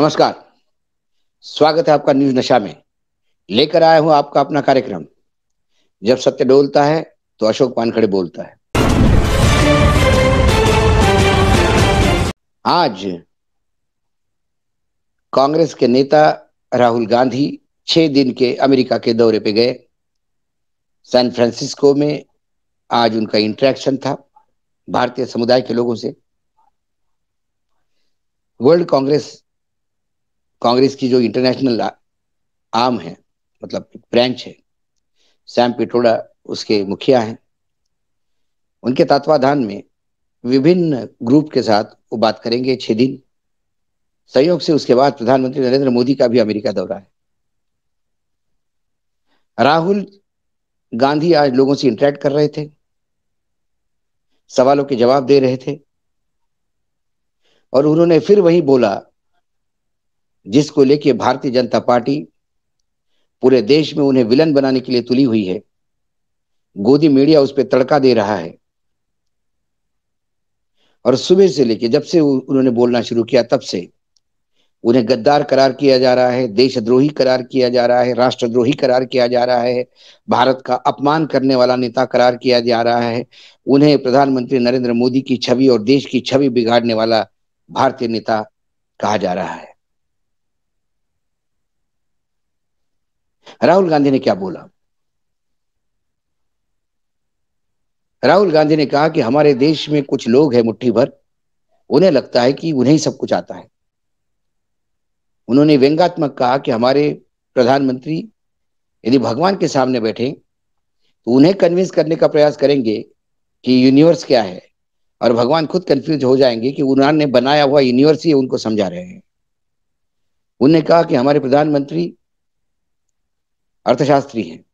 नमस्कार। स्वागत है आपका न्यूज़ नशा में। लेकर आया हूँ आपका अपना कार्यक्रम। जब सत्य डोलता है तो अशोक पानखड़े बोलता है। आज कांग्रेस के नेता राहुल गांधी छह दिन के अमेरिका के दौरे पे गए। सैन फ्रांसिस्को में आज उनका इंटरेक्शन था, भारतीय समुदाय के लोगों से। वर्ल्ड कांग्रेस कांग्रेस की जो इंटरनेशनल आर्म है मतलब ब्रांच है सैम पिट्रोडा उसके मुखिया हैं। उनके तत्वाधान में विभिन्न ग्रुप के साथ वो बात करेंगे छह दिन। संयोग से उसके बाद प्रधानमंत्री नरेंद्र मोदी का भी अमेरिका दौरा है। राहुल गांधी आज लोगों से इंटरेक्ट कर रहे थे, सवालों के जवाब दे रहे थे, और उन्होंने फिर वही बोला जिसको लेके भारतीय जनता पार्टी पूरे देश में उन्हें विलन बनाने के लिए तुली हुई है। गोदी मीडिया उस पर तड़का दे रहा है। और सुबह से लेके जब से उन्होंने बोलना शुरू किया तब से उन्हें गद्दार करार किया जा रहा है, देशद्रोही करार किया जा रहा है, राष्ट्रद्रोही करार किया जा रहा है, भारत का अपमान करने वाला नेता करार किया जा रहा है, उन्हें प्रधानमंत्री नरेंद्र मोदी की छवि और देश की छवि बिगाड़ने वाला भारतीय नेता कहा जा रहा है। राहुल गांधी ने क्या बोला? राहुल गांधी ने कहा कि हमारे देश में कुछ लोग हैं मुट्ठी भर, उन्हें लगता है कि उन्हें ही सब कुछ आता है। उन्होंने व्यंगात्मक कहा कि हमारे प्रधानमंत्री यदि भगवान के सामने बैठे तो उन्हें कन्विंस करने का प्रयास करेंगे कि यूनिवर्स क्या है, और भगवान खुद कंफ्यूज हो जाएँगे कि उन्होंने बनाया हुआ यूनिवर्स ही उनको समझा रहे हैं। उन्होंने कहा कि हमारे प्रधानमंत्री अर्थशास्त्री हैं।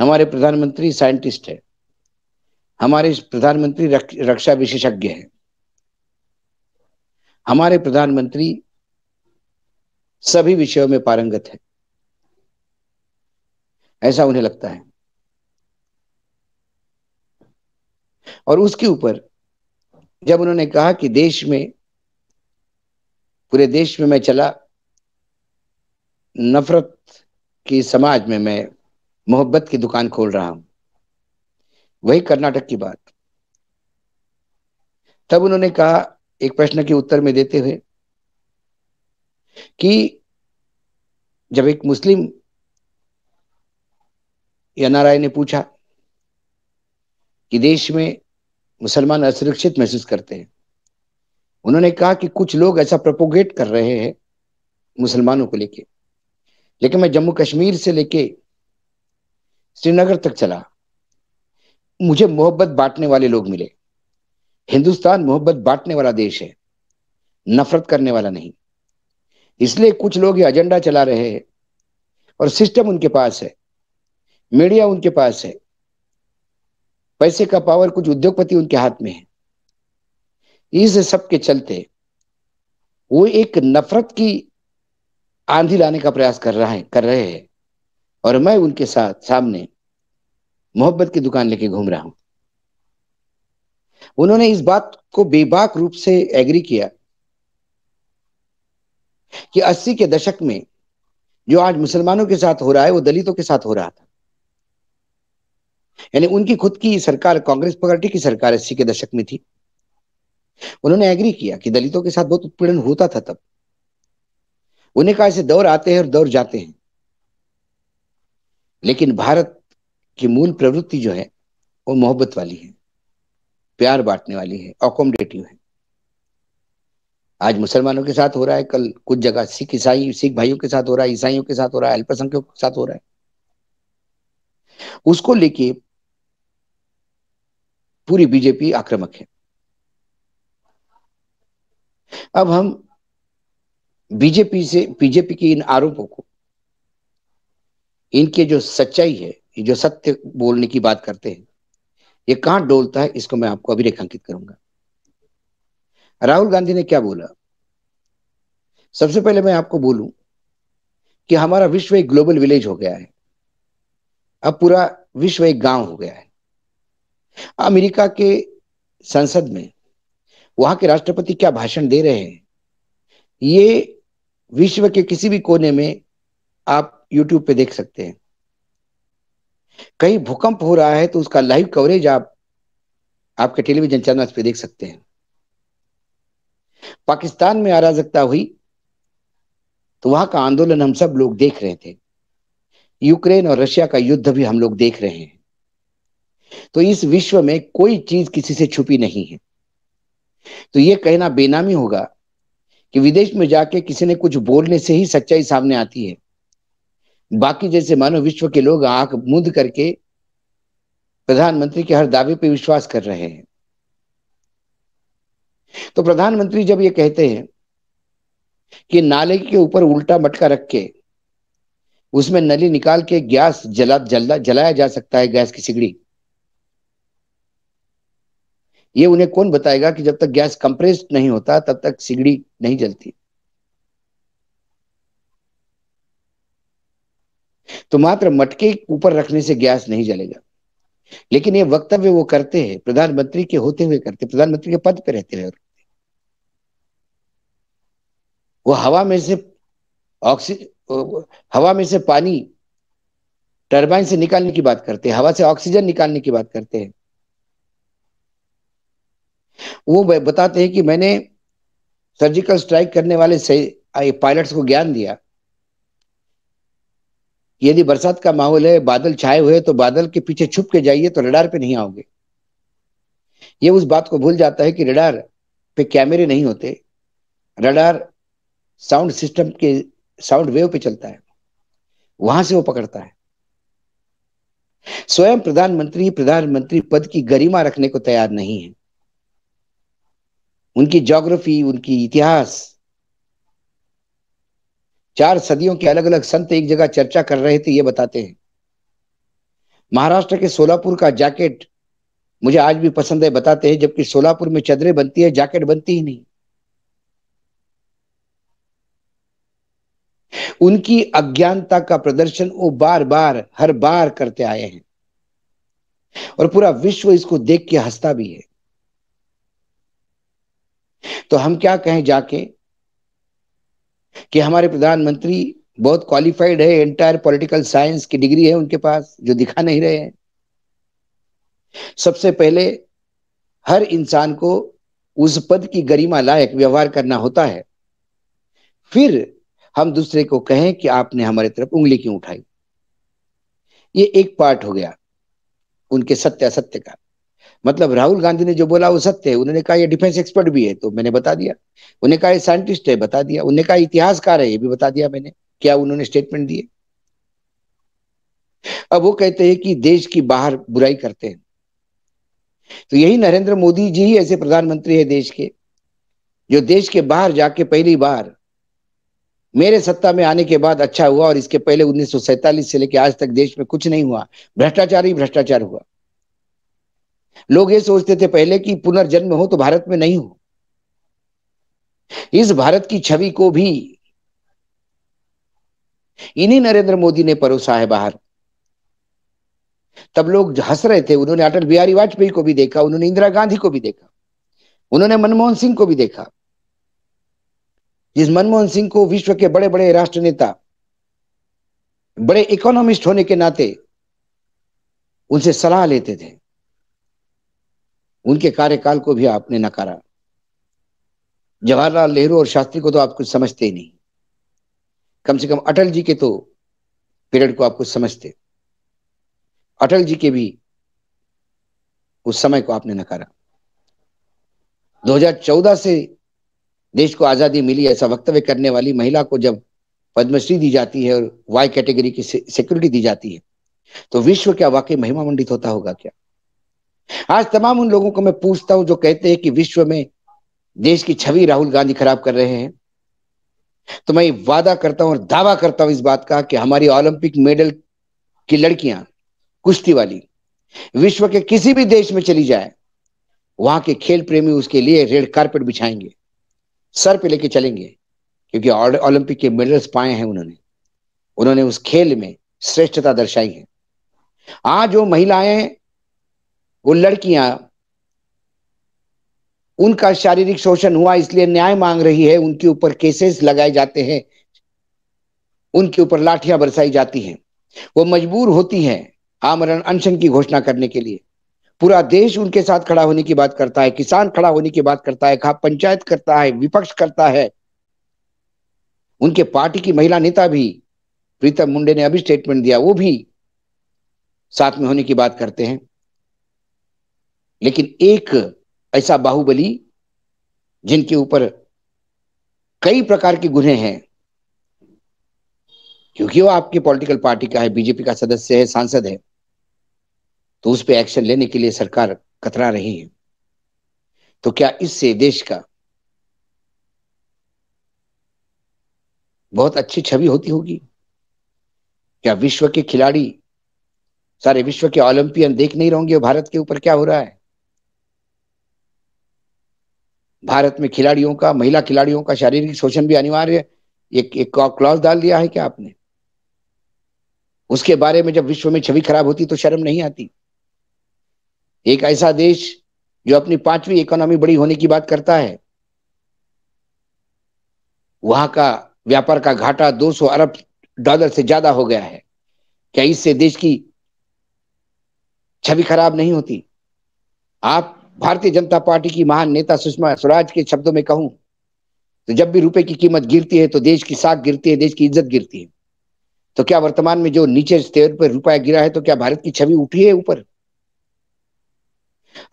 हमारे प्रधानमंत्री साइंटिस्ट है। हमारे प्रधानमंत्री रक्षा विशेषज्ञ हैं। हमारे प्रधानमंत्री सभी विषयों में पारंगत है। ऐसा उन्हें लगता है। और उसके ऊपर जब उन्होंने कहा कि देश में, पूरे देश में मैं चला, नफरत की समाज में मैं मोहब्बत की दुकान खोल रहा हूँ। वही कर्नाटक की बात। तब उन्होंने कहा, एक प्रश्न के उत्तर में देते हुए, कि जब एक मुस्लिम एनआरआई ने पूछा कि देश में मुसलमान असुरक्षित महसूस करते हैं, उन्होंने कहा कि कुछ लोग ऐसा प्रोपोगेट कर रहे हैं मुसलमानों को लेके। लेकिन मैं जम्मू कश्मीर से लेके श्रीनगर तक चला। मुझे मोहब्बत बांटने वाले लोग मिले। हिंदुस्तान मोहब्बत बांटने वाला देश है, नफरत करने वाला नहीं। इसलिए कुछ लोग ये एजेंडा चला रहे हैं और सिस्टम उनके पास है, मीडिया उनके पास है। पैसे का पावर कुछ उद्योगपति उनके हाथ में है। इस सब के चलते वो एक नफरत की आंधी लाने का प्रयास कर रहा है, कर रहे हैं। और मैं उनके साथ, सामने मोहब्बत की दुकान लेके घूम रहा हूँ। उन्होंने इस बात को बेबाक रूप से एग्री किया कि 80 के दशक में जो आज मुसलमानों के साथ हो रहा है, वो दलितों के साथ हो रहा था। यानी उनकी खुद की सरकार, कांग्रेस पार्टी की सरकार अस्सी के दशक में थी। उन्होंने एग्री किया कि दलितों के साथ बहुत उत्पीड़न होता था तब। उन्हें कहा ऐसे दौर आते हैं और दौर जाते हैं। लेकिन भारत की मूल प्रवृत्ति जो है, वो मोहब्बत वाली है, प्यार बांटने वाली है अकोमोडेटिव है। आज मुसलमानों के साथ हो रहा है, कल कुछ जगह सिख ईसाई, सिख भाइयों के साथ हो रहा है, ईसाइयों के साथ हो रहा है, अल्पसंख्यकों के साथ हो रहा है। उसको लेके पूरी बीजेपी आक्रामक है। अब हम बीजेपी से, बीजेपी के इन आरोपों को, इनके जो सच्चाई है, ये जो सत्य बोलने की बात करते हैं, ये कहाँ डोलता है, इसको मैं आपको अभी रेखांकित करूँगा। राहुल गांधी ने क्या बोला? सबसे पहले मैं आपको बोलूँ कि हमारा विश्व एक ग्लोबल विलेज हो गया है। अब पूरा विश्व एक गाँव हो गया है। अमेरिका के संसद में वहाँ के राष्ट्रपति क्या भाषण दे रहे हैं? ये विश्व के किसी भी कोने में आप यूट्यूब पे देख सकते हैं। कहीं भूकंप हो रहा है तो उसका लाइव कवरेज आप, आपके टेलीविज़न चैनल पे देख सकते हैं। पाकिस्तान में अराजकता हुई तो वहाँ का आंदोलन हम सब लोग देख रहे थे। यूक्रेन और रशिया का युद्ध भी हम लोग देख रहे हैं। तो इस विश्व में कोई चीज़ किसी से छुपी नहीं है। तो ये कहना बेनामी होगा कि विदेश में जाके किसी ने कुछ बोलने से ही सच्चाई सामने आती है। बाकी जैसे मानो विश्व के लोग आँख मुंद करके प्रधानमंत्री के हर दावे पे विश्वास कर रहे हैं। तो प्रधानमंत्री जब ये कहते हैं कि नाले के ऊपर उल्टा मटका रख के उसमें नली निकाल के गैस जला जला, जलाया जा सकता है, गैस की सिगड़ी। ये उन्हें कौन बताएगा कि जब तक गैस कंप्रेस्ड नहीं होता, तब तक सिगड़ी नहीं जलती? तो मात्र मटके ऊपर रखने से गैस नहीं जलेगा। लेकिन ये वक्तव्य वो करते हैं, प्रधानमंत्री के होते हुए करते प्रधानमंत्री के पद पर रहते हुए वो हवा में से ऑक्सीजन हवा में से पानी टरबाइन से निकालने की बात करते हैं, हवा से ऑक्सीजन निकालने की बात करते हैं। वो बताते हैं कि मैंने सर्जिकल स्ट्राइक करने वाले पायलट्स को ज्ञान दिया। यदि बरसात का माहौल है, बादल छाए हुए तो बादल के पीछे छुप के जाइए तो रडार पे नहीं आओगे। ये उस बात को भूल जाता है कि रडार पे कैमरे नहीं होते। रडार साउंड सिस्टम के साउंड वेव पे चलता है। वहाँ से वो पकड़ता है। स्वयं प्रधानमंत्री प्रधानमंत्री पद की गरिमा रखने को तैयार नहीं है। उनकी ज्योग्राफी उनकी इतिहास। चार सदियों के अलग अलग संत एक जगह चर्चा कर रहे थे, ये बताते हैं। महाराष्ट्र के सोलापुर का जैकेट मुझे आज भी पसंद है, बताते हैं, जबकि सोलापुर में चदरे बनती है जैकेट बनती ही नहीं। उनकी अज्ञानता का प्रदर्शन वो बार बार हर बार करते आए हैं। और पूरा विश्व इसको देख के हंसता भी है। तो हम क्या कहें जाके कि हमारे प्रधानमंत्री बहुत क्वालिफाइड है एंटायर पॉलिटिकल साइंस की डिग्री है उनके पास, जो दिखा नहीं रहे हैं। सबसे पहले हर इंसान को उस पद की गरिमा लायक व्यवहार करना होता है। फिर हम दूसरे को कहें कि आपने हमारे तरफ़ उंगली क्यों उठाई? ये एक पार्ट हो गया उनके सत्य असत्य का। मतलब राहुल गांधी ने जो बोला वो सत्य है, उन्होंने कहा ये डिफेंस एक्सपर्ट भी है तो मैंने बता दिया। उन्हें कहा साइंटिस्ट है, बता दिया। उन्हें कहा इतिहासकार है, ये भी बता दिया मैंने, क्या उन्होंने स्टेटमेंट दिए। अब वो कहते हैं कि देश की बाहर बुराई करते हैं। तो यही नरेंद्र मोदी जी ही ऐसे प्रधानमंत्री है देश के, जो देश के बाहर जाके पहली बार मेरे सत्ता में आने के बाद अच्छा हुआ और इसके पहले उन्नीस से लेकर आज तक देश में कुछ नहीं हुआ। भ्रष्टाचार ही भ्रष्टाचार हुआ। लोग ये सोचते थे पहले कि पुनर्जन्म हो तो भारत में नहीं हो। इस भारत की छवि को भी इन्हीं नरेंद्र मोदी ने परोसा है बाहर। तब लोग हंस रहे थे। उन्होंने अटल बिहारी वाजपेयी को भी देखा, उन्होंने इंदिरा गांधी को भी देखा, उन्होंने मनमोहन सिंह को भी देखा। जिस मनमोहन सिंह को विश्व के बड़े बड़े राष्ट्र नेता बड़े इकोनॉमिस्ट होने के नाते उनसे सलाह लेते थे। उनके कार्यकाल को भी आपने नकारा। जवाहरलाल नेहरू और शास्त्री को तो आप कुछ समझते ही नहीं। कम से कम अटल जी के तो पीरियड को आप कुछ समझते। अटल जी के भी उस समय को आपने नकारा। 2014 से देश को आज़ादी मिली, ऐसा वक्तव्य करने वाली महिला को जब पद्मश्री दी जाती है और वाई कैटेगरी की सिक्योरिटी दी जाती है तो विश्व क्या वाकई महिमा मंडित होता होगा क्या? आज तमाम उन लोगों को मैं पूछता हूँ जो कहते हैं कि विश्व में देश की छवि राहुल गांधी खराब कर रहे हैं। तो मैं वादा करता हूँ और दावा करता हूँ इस बात का कि हमारी ओलंपिक मेडल की लड़कियाँ, कुश्ती वाली, विश्व के किसी भी देश में चली जाए, वहाँ के खेल प्रेमी उसके लिए रेड कारपेट बिछाएँगे, सर पे लेके चलेंगे, क्योंकि ओलंपिक के मेडल्स पाए हैं उन्होंने। उन्होंने उस खेल में श्रेष्ठता दर्शाई है। आज जो महिलाएँ वो लड़कियाँ, उनका शारीरिक शोषण हुआ, इसलिए न्याय मांग रही है, उनके ऊपर केसेस लगाए जाते हैं, उनके ऊपर लाठियाँ बरसाई जाती हैं। वो मजबूर होती हैं आमरण, अनशन की घोषणा करने के लिए। पूरा देश उनके साथ खड़ा होने की बात करता है, किसान खड़ा होने की बात करता है खाप पंचायत करता है, विपक्ष करता है। उनके पार्टी की महिला नेता भी, प्रीतम मुंडे ने अभी स्टेटमेंट दिया, वो भी साथ में होने की बात करते हैं। लेकिन एक ऐसा बाहुबली जिनके ऊपर कई प्रकार के गुन्हे हैं, क्योंकि वो आपकी पॉलिटिकल पार्टी का है बीजेपी का सदस्य है, सांसद है तो उस पर एक्शन लेने के लिए सरकार कतरा रही है। तो क्या इससे देश का बहुत अच्छी छवि होती होगी? क्या विश्व के खिलाड़ी, सारे विश्व के ओलंपियन देख नहीं रहेंगे भारत के ऊपर क्या हो रहा है? भारत में खिलाड़ियों का, महिला खिलाड़ियों का शारीरिक शोषण भी अनिवार्य एक एक क्लॉज डाल दिया है क्या आपने? उसके बारे में जब विश्व में छवि खराब होती तो शर्म नहीं आती। एक ऐसा देश जो अपनी पांचवी इकोनॉमी बड़ी होने की बात करता है, वहाँ का व्यापार का घाटा 200 अरब डॉलर से ज़्यादा हो गया है। क्या इससे देश की छवि खराब नहीं होती? आप भारतीय जनता पार्टी की महान नेता सुषमा स्वराज के शब्दों में कहूँ तो जब भी रुपए की कीमत गिरती है तो देश की साख गिरती है, देश की इज़्ज़त गिरती है। तो क्या वर्तमान में जो नीचे स्तर पर रुपया गिरा है तो क्या भारत की छवि उठी है ऊपर?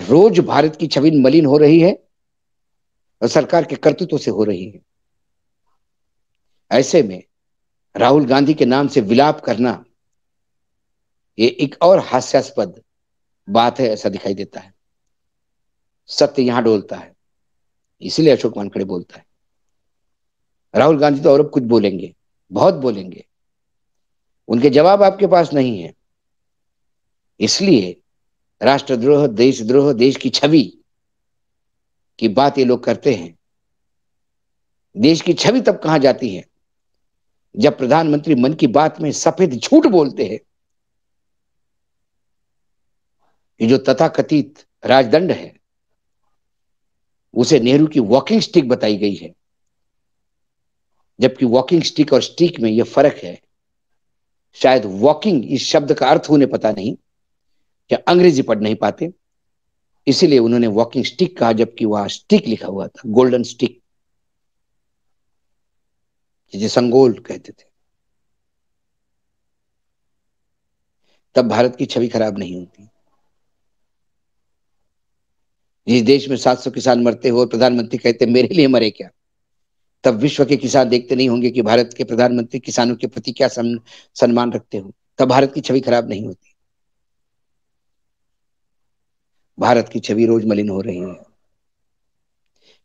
रोज भारत की छवि मलिन हो रही है और सरकार के कर्तृत्व से हो रही है। ऐसे में राहुल गांधी के नाम से विलाप करना, ये एक और हास्यास्पद बात है, ऐसा दिखाई देता है। सत्य यहाँ डोलता है। इसलिए अशोक वानखड़े बोलता है। राहुल गांधी तो और कुछ बोलेंगे, बहुत बोलेंगे। उनके जवाब आपके पास नहीं है। इसलिए राष्ट्रद्रोह, देशद्रोह, देश की छवि की बात ये लोग करते हैं। देश की छवि तब कहाँ जाती है? जब प्रधानमंत्री मन की बात में सफ़ेद झूठ बोलते हैं। ये जो तथाकथित राजदंड है उसे नेहरू की वॉकिंग स्टिक बताई गई है। जबकि वॉकिंग स्टिक और स्टिक में यह फ़र्क है। शायद वॉकिंग इस शब्द का अर्थ उन्हें पता नहीं क्या अंग्रेज़ी पढ़ नहीं पाते। इसीलिए उन्होंने वॉकिंग स्टिक कहा, जबकि वहाँ स्टिक लिखा हुआ था गोल्डन स्टिक जिसे संगोल कहते थे। तब भारत की छवि खराब नहीं होती। जिस देश में 700 किसान मरते हो और प्रधानमंत्री कहते मेरे लिए मरे क्या? तब विश्व के किसान देखते नहीं होंगे कि भारत के प्रधानमंत्री किसानों के प्रति क्या सम्मान रखते हो। तब भारत की छवि खराब नहीं होती। भारत की छवि रोज मलिन हो रही है।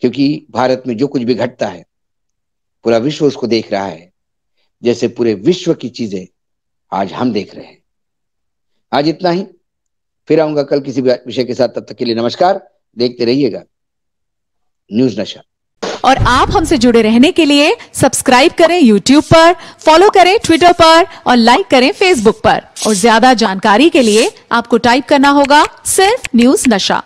क्योंकि भारत में जो कुछ भी घटता है, पूरा विश्व उसको देख रहा है। जैसे पूरे विश्व की चीज़ें आज हम देख रहे हैं। आज इतना ही। फिर आऊँगा कल किसी विषय के साथ। तब तक के लिए नमस्कार। देखते रहिएगा। न्यूज़ नशा। और आप हमसे जुड़े रहने के लिए सब्सक्राइब करें यूट्यूब पर, फॉलो करें ट्विटर पर और लाइक करें फेसबुक पर। और ज़्यादा जानकारी के लिए आपको टाइप करना होगा सिर्फ़ न्यूज़ नशा।